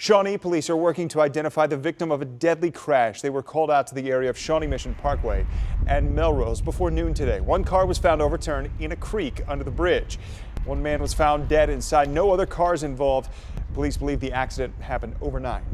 Shawnee police are working to identify the victim of a deadly crash. They were called out to the area of Shawnee Mission Parkway and Melrose before noon today. One car was found overturned in a creek under the bridge. One man was found dead inside. No other cars involved. Police believe the accident happened overnight.